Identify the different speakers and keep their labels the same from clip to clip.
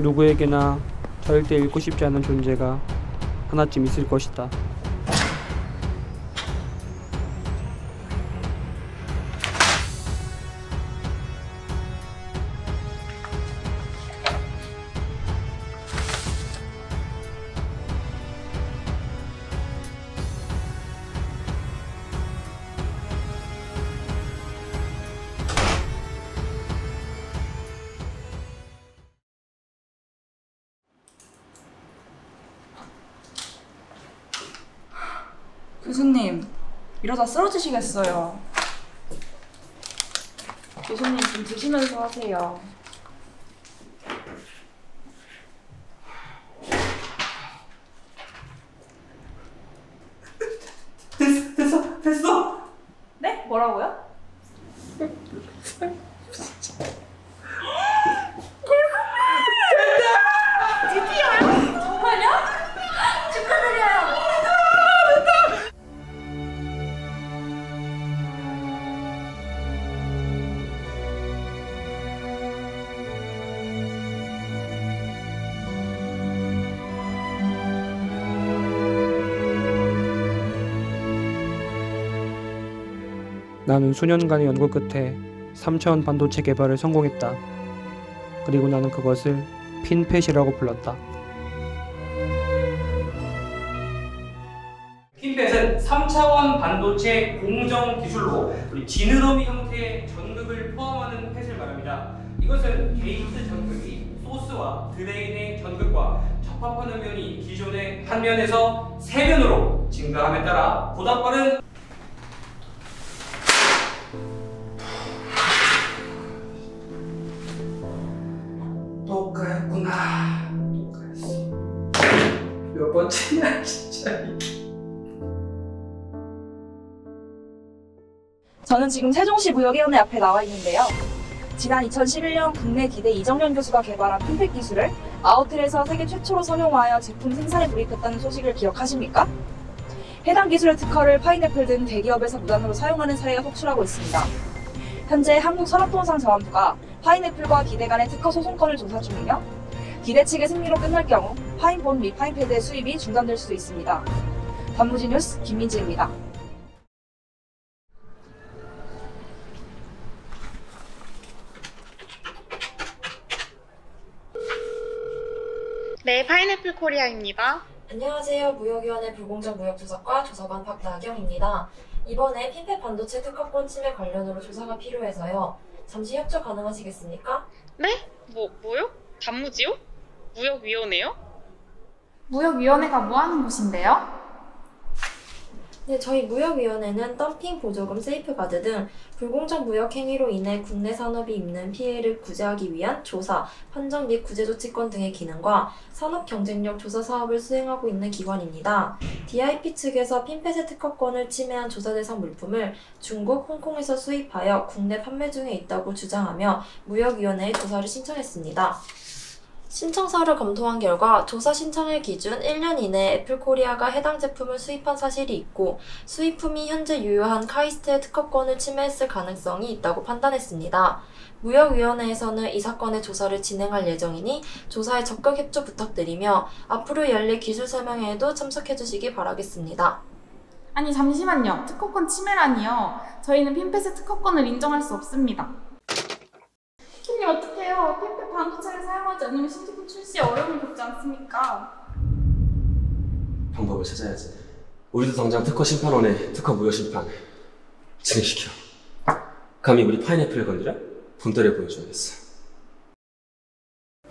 Speaker 1: 누구에게나 절대 잃고 싶지 않은 존재가 하나쯤 있을 것이다.
Speaker 2: 교수님, 이러다 쓰러지시겠어요. 교수님 좀 드시면서 하세요.
Speaker 1: 됐어, 됐어, 됐어.
Speaker 2: 네? 뭐라고요?
Speaker 1: 나는 수년간의 연구 끝에 3차원 반도체 개발에 성공했다. 그리고 나는 그것을 FinFET이라고 불렀다.
Speaker 3: FinFET은 3차원 반도체 공정 기술로 우리 지느러미 형태의 전극을 포함하는 FET을 말합니다. 이것은 게이트 전극이 소스와 드레인의 전극과 접합하는 면이 기존의 한 면에서 세 면으로 증가함에 따라 보다 빠른 몇 번째냐 진짜.
Speaker 2: 저는 지금 세종시 무역위원회 앞에 나와 있는데요. 지난 2011년 국내 기대 이정현 교수가 개발한 핀팩 기술을 아우틀에서 세계 최초로 상용화하여 제품 생산에 돌입했다는 소식을 기억하십니까? 해당 기술의 특허를 파인애플 등 대기업에서 무단으로 사용하는 사례가 속출하고 있습니다. 현재 한국산업통상자원부가 파인애플과 기대 간의 특허 소송건을 조사 중이며 DIP 측의 승리로 끝날 경우 파인폰 및 파인패드의 수입이 중단될 수도 있습니다. 단무지 뉴스 김민지입니다.
Speaker 4: 네, 파인애플 코리아입니다.
Speaker 5: 안녕하세요. 무역위원회 불공정 무역조사과 조사관 박나경입니다. 이번에 FinFET 반도체 특허권 침해 관련으로 조사가 필요해서요. 잠시 협조 가능하시겠습니까?
Speaker 4: 네? 뭐, 뭐요? 단무지요? 무역위원회요?
Speaker 6: 무역위원회가 뭐 하는 곳인데요?
Speaker 5: 네, 저희 무역위원회는 덤핑 보조금 세이프가드 등 불공정 무역 행위로 인해 국내 산업이 입는 피해를 구제하기 위한 조사, 판정 및 구제 조치 건의 등의 기능과 산업 경쟁력 조사 사업을 수행하고 있는 기관입니다. DIP 측에서 FinFET의 특허권을 침해한 조사 대상 물품을 중국, 홍콩에서 수입하여 국내 판매 중에 있다고 주장하며 무역위원회에 조사를 신청했습니다. 신청서를 검토한 결과 조사 신청일 기준 1년 이내 애플코리아가 해당 제품을 수입한 사실이 있고 수입품이 현재 유효한 카이스트의 특허권을 침해했을 가능성이 있다고 판단했습니다. 무역위원회에서는 이 사건의 조사를 진행할 예정이니 조사에 적극 협조 부탁드리며 앞으로 열릴 기술 설명회에도 참석해 주시기 바라겠습니다.
Speaker 6: 아니 잠시만요. 특허권 침해라니요. 저희는 핀펫의 특허권을 인정할 수 없습니다. 님 어떡해요? 핀펫 반도체를 사용하지 않으면 신제품 출시에 어려움을 겪지 않습니까?
Speaker 7: 방법을 찾아야지. 우리도 당장 특허 심판원에 특허 무효 심판 진행시켜. 감히 우리 파인애플을 건드려? 본때를 보여줘야겠어.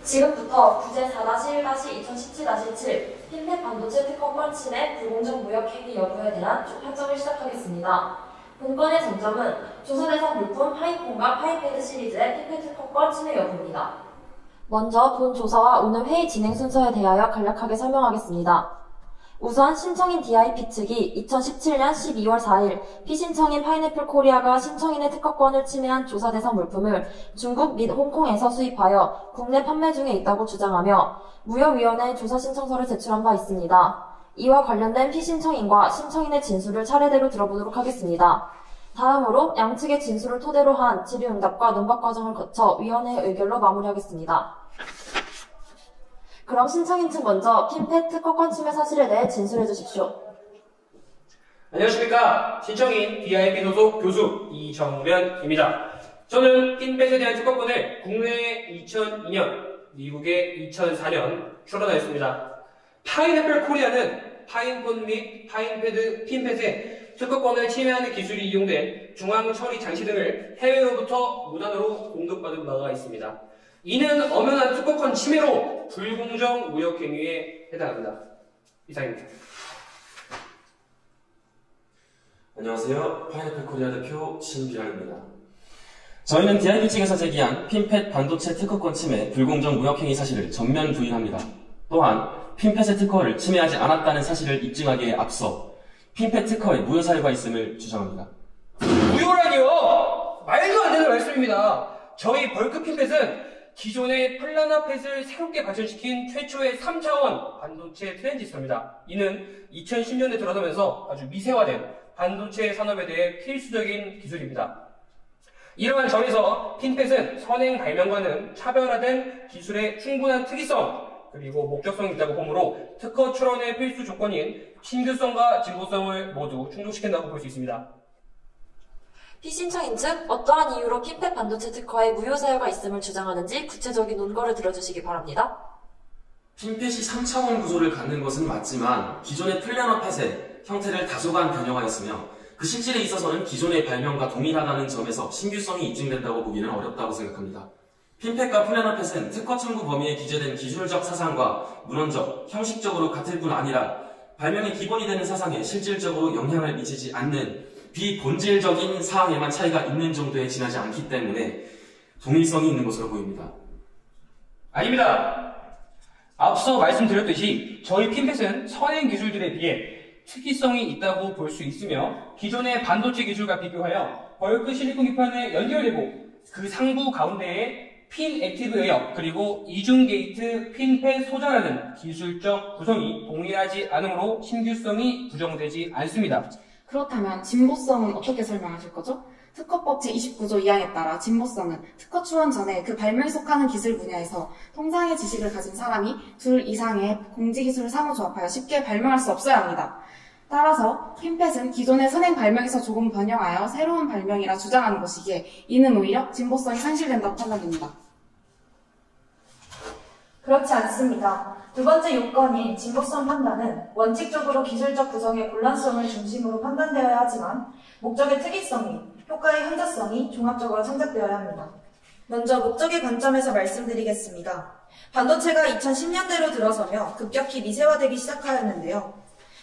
Speaker 5: 지금부터 구제 4-1-2017-7 핀펫 반도체 특허권 침해 불공정 무역 행위 여부에 대한 판정을 시작하겠습니다. 본건의 조사 대상 물품 파인폰과 파인패드 시리즈의 FinFET 특허권 침해 여부입니다. 먼저 본 조사와 오늘 회의 진행 순서에 대하여 간략하게 설명하겠습니다. 우선 신청인 DIP 측이 2017년 12월 4일 피신청인 파인애플 코리아가 신청인의 특허권을 침해한 조사 대상 물품을 중국 및 홍콩에서 수입하여 국내 판매 중에 있다고 주장하며 무역위원회에 조사 신청서를 제출한 바 있습니다. 이와 관련된 피신청인과 신청인의 진술을 차례대로 들어보도록 하겠습니다. 다음으로 양측의 진술을 토대로 한 질의응답과 논박 과정을 거쳐 위원회의 의결로 마무리하겠습니다. 그럼 신청인 측 먼저 핀펫 특허권 침해 사실에 대해 진술해 주십시오.
Speaker 3: 안녕하십니까. 신청인 DIP 소속 교수 이정면입니다. 저는 핀펫에 대한 특허권을 국내에 2002년, 미국에 2004년 출원하였습니다. 파인애플 코리아는 파인폰 및 파인패드, FinFET에 특허권을 침해하는 기술이 이용된 중앙 처리 장치 등을 해외로부터 무단으로 공급받은 바가 있습니다. 이는 엄연한 특허권 침해로 불공정 무역 행위에 해당합니다. 이상입니다.
Speaker 7: 안녕하세요. 파인애플 코리아 대표 신비랑입니다. 저희는 DIB 측에서 제기한 FinFET 반도체 특허권 침해 불공정 무역행위 사실을 전면 부인합니다. 또한 FinFET의 특허를 침해하지 않았다는 사실을 입증하기에 앞서 FinFET 특허에 무효 사유가 있음을 주장합니다.
Speaker 3: 무효라니요! 말도 안 되는 말씀입니다. 저희 bulk FinFET은 기존의 planar FET을 새롭게 발전시킨 최초의 3차원 반도체 트랜지스터입니다. 이는 2010년대 들어서면서 아주 미세화된 반도체 산업에 대해 필수적인 기술입니다. 이러한 점에서 FinFET은 선행 발명과는 차별화된 기술의 충분한 특이성 그리고 목적성이 있다고 보므로 특허 출원의 필수 조건인 신규성과 진보성을 모두 충족시킨다고 볼 수 있습니다.
Speaker 5: 피신청인 측 어떠한 이유로 핀펫 반도체 특허에 무효 사유가 있음을 주장하는지 구체적인 논거를 들어주시기 바랍니다.
Speaker 7: 핀펫이 3차원 구조를 갖는 것은 맞지만 기존의 플래너 펫의 형태를 다소간 변형하였으며 그 실질에 있어서는 기존의 발명과 동일하다는 점에서 신규성이 입증된다고 보기는 어렵다고 생각합니다. 핀펫과 플래너 펫은 특허 청구 범위에 기재된 기술적 사상과 문헌적, 형식적으로 같을 뿐 아니라 발명의 기본이 되는 사상에 실질적으로 영향을 미치지 않는 비본질적인 사항에만 차이가 있는 정도에 지나지 않기 때문에 동일성이 있는 것으로 보입니다.
Speaker 3: 아닙니다. 앞서 말씀드렸듯이 저희 FinFET은 선행 기술들에 비해 특이성이 있다고 볼 수 있으며 기존의 반도체 기술과 비교하여 bulk 실리콘 기판에 연결되고 그 상부 가운데에 fin active area 그리고 이중 게이트 FinFET 소자라는 기술적 구성이 동일하지 않으므로 신규성이 부정되지 않습니다.
Speaker 6: 그렇다면 진보성은 어떻게 설명하실 거죠? 특허법 제29조 2항에 따라 진보성은 특허 출원 전에 그 발명에 속하는 기술 분야에서 통상의 지식을 가진 사람이 둘 이상의 공지 기술을 상호 조합하여 쉽게 발명할 수 없어야 합니다. 따라서 핀펫은 기존의 선행 발명에서 조금 변형하여 새로운 발명이라 주장하는 것이기에 이는 오히려 진보성이 상실된다고 판단됩니다.
Speaker 8: 그렇지 않습니다. 두 번째 요건인 진보성 판단은 원칙적으로 기술적 구성의 곤란성을 중심으로 판단되어야 하지만 목적의 특이성이 효과의 현저성이 종합적으로 참작되어야 합니다. 먼저 목적의 관점에서 말씀드리겠습니다. 반도체가 2010년대로 들어서며 급격히 미세화되기 시작하였는데요.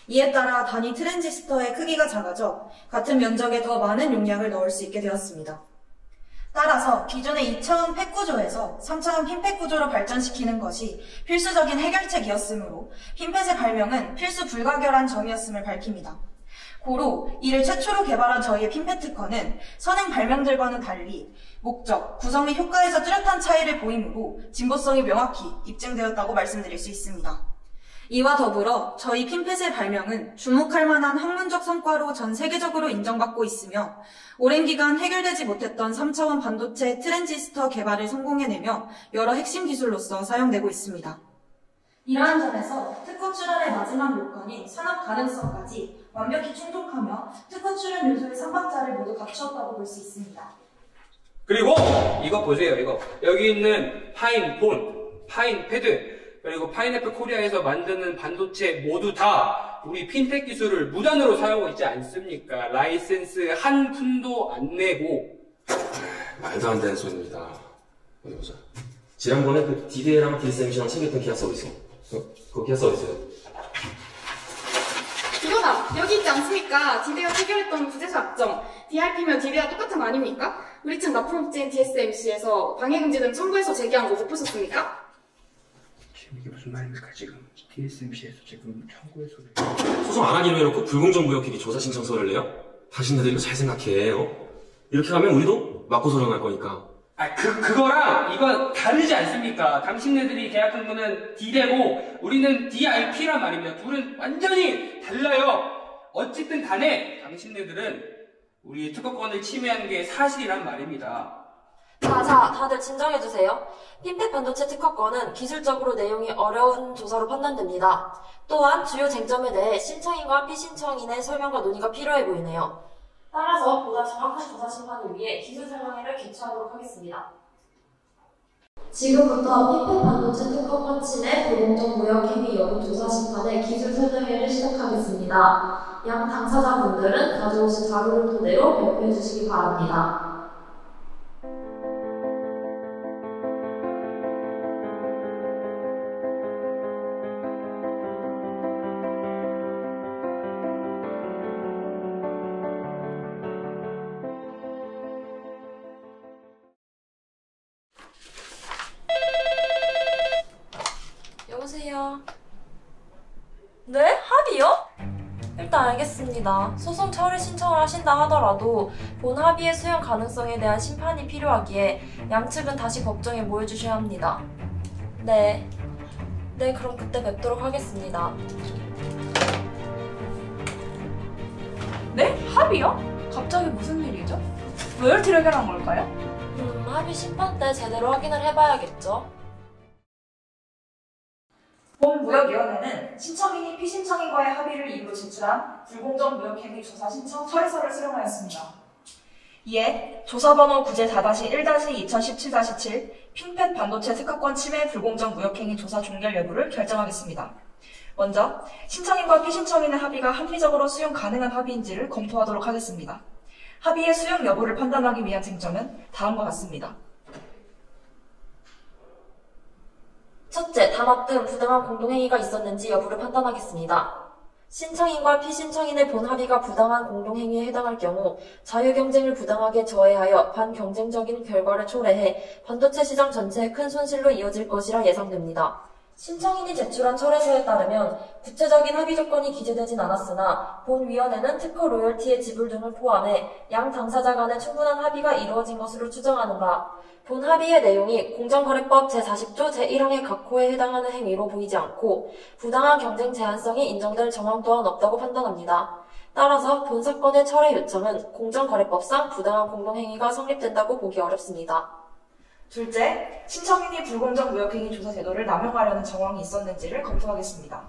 Speaker 8: 이에 따라 단위 트랜지스터의 크기가 작아져 같은 면적에 더 많은 용량을 넣을 수 있게 되었습니다. 따라서 기존의 2차원 팩 구조에서 3차원 핀펫 구조로 발전시키는 것이 필수적인 해결책이었으므로 핀펫의 발명은 필수 불가결한 점이었음을 밝힙니다. 고로 이를 최초로 개발한 저희의 핀펫 특허는 선행 발명들과는 달리 목적, 구성 및 효과에서 뚜렷한 차이를 보이므로 진보성이 명확히 입증되었다고 말씀드릴 수 있습니다. 이와 더불어 저희 핀펫의 발명은 주목할 만한 학문적 성과로 전 세계적으로 인정받고 있으며 오랜 기간 해결되지 못했던 3차원 반도체 트랜지스터 개발을 성공해내며 여러 핵심 기술로서 사용되고 있습니다. 이러한 점에서 특허 출원의 마지막 요건인 산업 가능성까지 완벽히 충족하며 특허 출원 요소의 3박자를 모두 갖추었다고 볼 수 있습니다.
Speaker 3: 그리고 이거 보세요 이거 여기 있는 파인폰, 파인 패드 그리고 파인애플 코리아에서 만드는 반도체 모두 다 우리 FinFET 기술을 무단으로 사용하고 있지 않습니까? 라이센스 한 푼도 안 내고
Speaker 7: 말도 안 되는 소리입니다. 어디 보자. 지난번에 그 DDL랑 DSMC랑 챙겼던 기아 서비스. 어, 그 기아 서비스요.
Speaker 6: 이거다! 여기 있지 않습니까? 디데가 체결했던 구제소 약정. DRP면 디데와 똑같은 거 아닙니까? 우리 측 납품업체인 DSMC에서 방해금지 등 청구해서 제기한 거 못 보셨습니까?
Speaker 9: 지금 이게 무슨 말입니까 지금 TSMC에서 지금 청구의 소리
Speaker 7: 소송 안 하기로 해놓고 불공정 무역행위 조사 신청서를 내요? 당신네들 이거 잘 생각해. 어? 이렇게 가면 우리도 맞고 소송할 거니까.
Speaker 3: 아, 그, 그거랑 이건 다르지 않습니까? 당신네들이 계약한 거는 D되고 우리는 DIP란 말입니다. 둘은 완전히 달라요. 어쨌든 간에 당신네들은 우리 특허권을 침해한 게 사실이란 말입니다.
Speaker 5: 자, 자, 다들 진정해주세요. 핀펫 반도체 특허권은 기술적으로 내용이 어려운 조사로 판단됩니다. 또한 주요 쟁점에 대해 신청인과 피신청인의 설명과 논의가 필요해 보이네요. 따라서 보다 정확한 조사 심판을 위해 기술 설명회를 개최하도록 하겠습니다. 지금부터 핀펫 반도체 특허권 침해 불공정 무역 행위 여부 조사 심판의 기술 설명회를 시작하겠습니다. 양 당사자분들은 가져오신 자료를 토대로 발표해 주시기 바랍니다. 네? 합의요? 일단 알겠습니다. 소송 처리 신청을 하신다 하더라도 본 합의의 수용 가능성에 대한 심판이 필요하기에 양측은 다시 법정에 모여주셔야 합니다. 네. 네, 그럼 그때 뵙도록 하겠습니다.
Speaker 2: 네? 합의요? 갑자기 무슨 일이죠? 왜 이렇게 해결한 걸까요?
Speaker 5: 음, 합의 심판 때 제대로 확인을 해봐야겠죠.
Speaker 2: 본무역위원회는 신청인이 피신청인과의 합의를 이유로 제출한 불공정 무역행위 조사 신청 철회서를 수령하였습니다. 이에 조사번호 94-1-2017-7 핀펫 반도체 특허권 침해 불공정 무역행위 조사 종결 여부를 결정하겠습니다. 먼저 신청인과 피신청인의 합의가 합리적으로 수용 가능한 합의인지를 검토하도록 하겠습니다. 합의의 수용 여부를 판단하기 위한 쟁점은 다음과 같습니다.
Speaker 5: 첫째, 담합 등 부당한 공동행위가 있었는지 여부를 판단하겠습니다. 신청인과 피신청인의 본 합의가 부당한 공동행위에 해당할 경우 자유경쟁을 부당하게 저해하여 반경쟁적인 결과를 초래해 반도체 시장 전체에 큰 손실로 이어질 것이라 예상됩니다. 신청인이 제출한 철회서에 따르면 구체적인 합의 조건이 기재되진 않았으나 본 위원회는 특허 로열티의 지불 등을 포함해 양 당사자 간의 충분한 합의가 이루어진 것으로 추정하는 바, 본 합의의 내용이 공정거래법 제40조 제1항의 각호에 해당하는 행위로 보이지 않고 부당한 경쟁 제한성이 인정될 정황 또한 없다고 판단합니다. 따라서 본 사건의 철회 요청은 공정거래법상 부당한 공동행위가 성립된다고 보기 어렵습니다.
Speaker 2: 둘째, 신청인이 불공정 무역행위 조사 제도를 남용하려는 정황이 있었는지를 검토하겠습니다.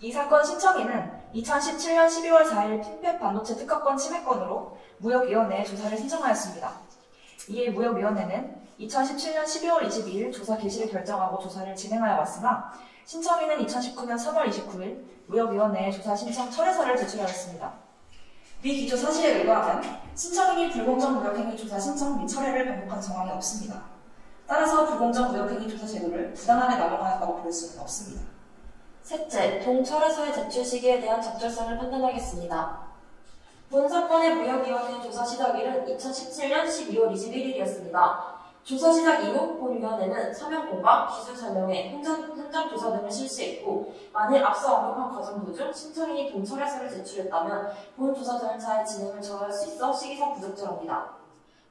Speaker 2: 이 사건 신청인은 2017년 12월 4일 핀펫 반도체 특허권 침해건으로 무역위원회에 조사를 신청하였습니다. 이에 무역위원회는 2017년 12월 22일 조사 개시를 결정하고 조사를 진행하여 왔으나 신청인은 2019년 3월 29일 무역위원회에 조사 신청 철회서를 제출하였습니다. 위 기조 사실에 의거하면 신청인이 불공정 무역행위 조사 신청 및 철회를 반복한 정황이 없습니다. 따라서 불공정 무역행위 조사 제도를 부당하게 남용하였다고 볼 수는 없습니다.
Speaker 5: 셋째, 동철에서의 제출 시기에 대한 적절성을 판단하겠습니다. 본 사건의 무역위원회 조사 시작일은 2017년 12월 21일이었습니다. 조사 시작 이후 본 위원회는 서명공과 기술 설명회, 현장, 조사 등을 실시했고 만일 앞서 언급한 과정 도중 신청인이 동철에서를 제출했다면 본 조사 절차의 진행을 저해할 수 있어 시기상 부적절합니다.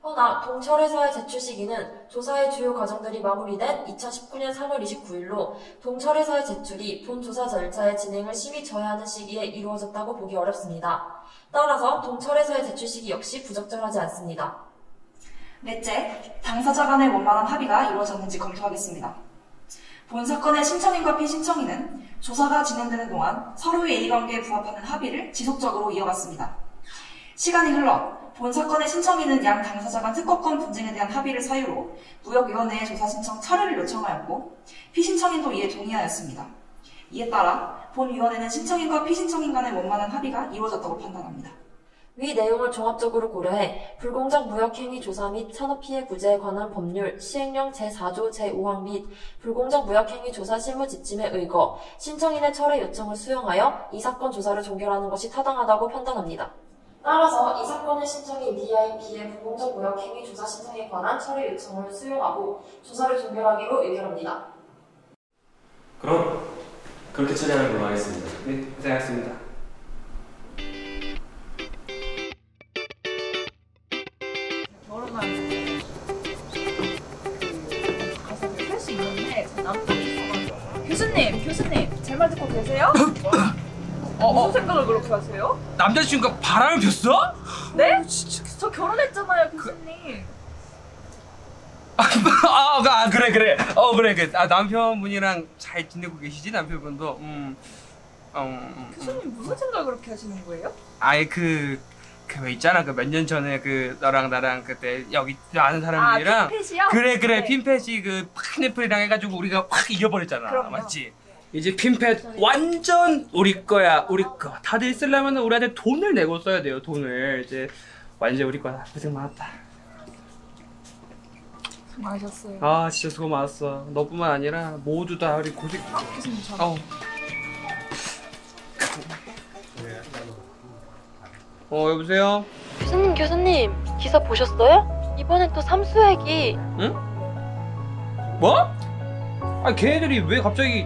Speaker 5: 허나 동철에서의 제출 시기는 조사의 주요 과정들이 마무리된 2019년 3월 29일로 동철에서의 제출이 본 조사 절차의 진행을 심히 저해하는 시기에 이루어졌다고 보기 어렵습니다. 따라서 동철에서의 제출 시기 역시 부적절하지 않습니다.
Speaker 2: 넷째, 당사자 간의 원만한 합의가 이루어졌는지 검토하겠습니다. 본 사건의 신청인과 피신청인은 조사가 진행되는 동안 서로의 이해관계에 부합하는 합의를 지속적으로 이어갔습니다. 시간이 흘러 본 사건의 신청인은 양 당사자 간 특허권 분쟁에 대한 합의를 사유로 무역위원회에 조사 신청 철회를 요청하였고 피신청인도 이에 동의하였습니다. 이에 따라 본 위원회는 신청인과 피신청인 간의 원만한 합의가 이루어졌다고 판단합니다.
Speaker 5: 위 내용을 종합적으로 고려해 불공정 무역행위 조사 및 산업피해 구제에 관한 법률 시행령 제4조 제5항 및 불공정 무역행위 조사 실무 지침에 의거 신청인의 철회 요청을 수용하여 이 사건 조사를 종결하는 것이 타당하다고 판단합니다. 따라서 이 사건의 신청인 DIP의 불공정 무역행위 조사 신청에 관한 철회 요청을 수용하고 조사를 종결하기로 의결합니다.
Speaker 7: 그럼 그렇게 처리하는 걸로 하겠습니다.
Speaker 3: 네, 고생하셨습니다.
Speaker 2: 교수님, 교수님 제 말 듣고 계세요? 어, 무슨 생각을 그렇게 하세요?
Speaker 10: 남자친구가 바람을 폈어?
Speaker 2: 네? 저 결혼했잖아요, 교수님.
Speaker 3: 아, 아 그래 그래. 어 그래 그 아, 남편분이랑 잘 지내고 계시지 남편분도. 음. 어, 음, 음.
Speaker 10: 교수님 무슨 생각을 그렇게 하시는 거예요?
Speaker 3: 아예 그. 그 왜 있잖아 그 몇 년 전에 그 너랑 나랑 그때 여기 아는 사람들이랑
Speaker 10: 아, 핀펫이요?
Speaker 3: 그래 그래
Speaker 10: 네.
Speaker 3: 핀펫이 그 파인애플이랑 해가지고 우리가 확 이겨버렸잖아
Speaker 10: 그럼요.
Speaker 3: 맞지? 이제 핀펫 완전 우리 거야 우리 거 다들 쓰려면 우리한테 돈을 내고 써야 돼요 돈을 이제 완전 우리 거다 고생 많았다
Speaker 10: 수고하셨어요.
Speaker 3: 아 진짜 수고 많았어 너뿐만 아니라 모두 다 우리 고생
Speaker 10: 교수님 저
Speaker 3: 어. 어 여보세요?
Speaker 5: 교수님, 교수님, 기사 보셨어요? 이번엔 또 삼수액이
Speaker 3: 뭐? 아 걔네들이 왜 갑자기